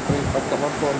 под марафон.